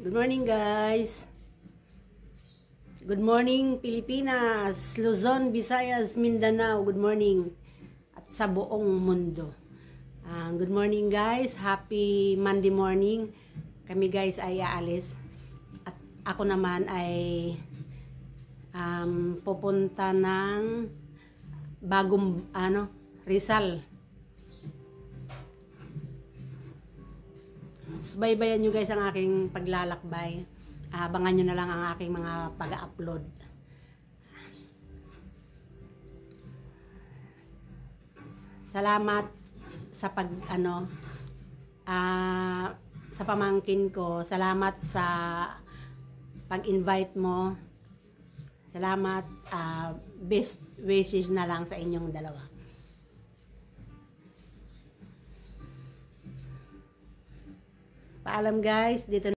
Good morning guys. Good morning Pilipinas, Luzon, Visayas, Mindanao. Good morning. At sa buong mundo. Ah, good morning guys. Happy Monday morning. Kami guys ay aalis. At ako naman ay um, pupunta ng bagong ano, Rizal. Subaybayan nyo guys ang aking paglalakbay. Abangan nyo na lang ang aking mga pag-upload. Salamat sa pag ano ah, sa pamangkin ko. Salamat sa pag-invite mo. Salamat. ah, best wishes na lang sa inyong dalawa. Paalam guys, dito